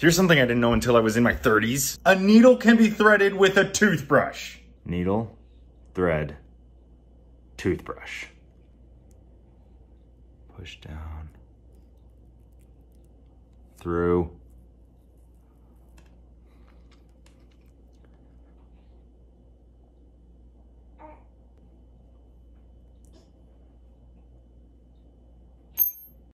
Here's something I didn't know until I was in my 30s. A needle can be threaded with a toothbrush. Needle, thread, toothbrush. Push down. Through.